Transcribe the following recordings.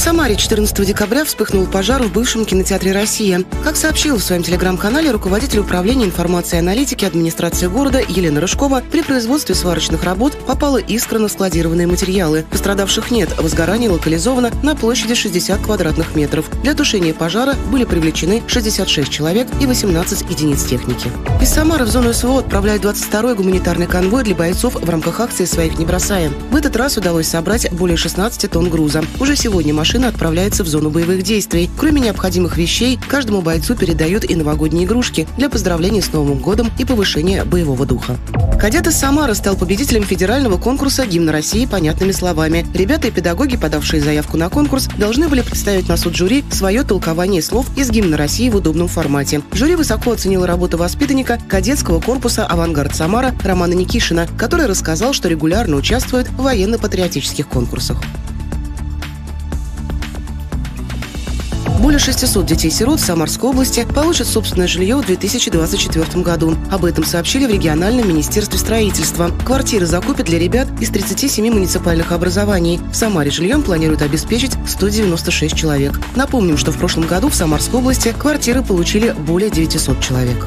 Самаре 14 декабря вспыхнул пожар в бывшем кинотеатре «Россия». Как сообщил в своем телеграм-канале руководитель управления информации и аналитики администрации города Елена Рыжкова, при производстве сварочных работ попала искра на складированные материалы. Пострадавших нет, возгорание локализовано на площади 60 квадратных метров. Для тушения пожара были привлечены 66 человек и 18 единиц техники. Из Самары в зону СВО отправляют 22-й гуманитарный конвой для бойцов в рамках акции «Своих не бросаем». В этот раз удалось собрать более 16 тонн груза. Уже сегодня машина машина отправляется в зону боевых действий. Кроме необходимых вещей, каждому бойцу передают и новогодние игрушки для поздравления с Новым годом и повышения боевого духа. Кадет из Самары стал победителем федерального конкурса «Гимна России» понятными словами. Ребята и педагоги, подавшие заявку на конкурс, должны были представить на суд жюри свое толкование слов из «Гимна России» в удобном формате. Жюри высоко оценило работу воспитанника кадетского корпуса «Авангард Самара» Романа Никишина, который рассказал, что регулярно участвует в военно-патриотических конкурсах. Более 600 детей-сирот в Самарской области получат собственное жилье в 2024 году. Об этом сообщили в региональном министерстве строительства. Квартиры закупят для ребят из 37 муниципальных образований. В Самаре жильем планируют обеспечить 196 человек. Напомним, что в прошлом году в Самарской области квартиры получили более 900 человек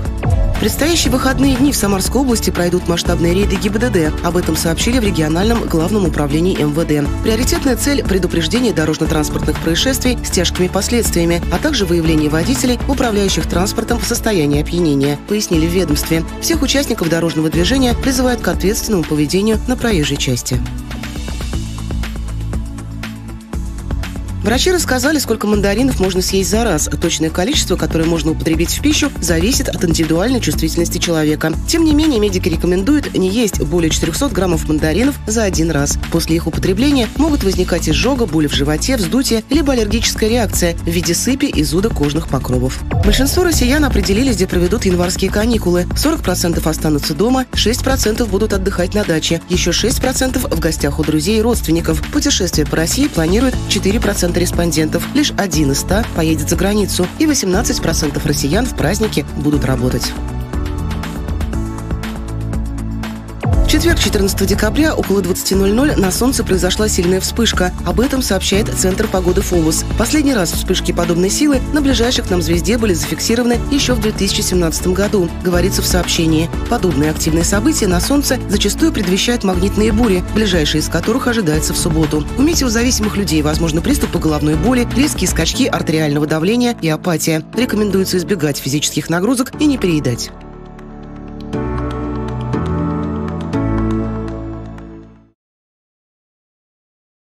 предстоящие выходные дни в Самарской области пройдут масштабные рейды ГИБДД. Об этом сообщили в региональном главном управлении МВД. Приоритетная цель – предупреждение дорожно-транспортных происшествий с тяжкими последствиями, а также выявление водителей, управляющих транспортом в состоянии опьянения, пояснили в ведомстве. Всех участников дорожного движения призывают к ответственному поведению на проезжей части. Врачи рассказали, сколько мандаринов можно съесть за раз. Точное количество, которое можно употребить в пищу, зависит от индивидуальной чувствительности человека. Тем не менее, медики рекомендуют не есть более 400 граммов мандаринов за один раз. После их употребления могут возникать изжога, боли в животе, вздутие, либо аллергическая реакция в виде сыпи и зуда кожных покровов. Большинство россиян определились, где проведут январские каникулы. 40% останутся дома, 6% будут отдыхать на даче, еще 6% в гостях у друзей и родственников. Путешествие по России планирует 4% 50% респондентов, лишь один из 100 поедет за границу, и 18% россиян в празднике будут работать. Четверг, 14 декабря, около 20.00 на Солнце произошла сильная вспышка. Об этом сообщает Центр погоды ФОВОС. Последний раз вспышки подобной силы на ближайших к нам звезде были зафиксированы еще в 2017 году, говорится в сообщении. Подобные активные события на Солнце зачастую предвещают магнитные бури, ближайшие из которых ожидается в субботу. У метеозависимых людей возможны приступы головной боли, резкие скачки артериального давления и апатия. Рекомендуется избегать физических нагрузок и не переедать.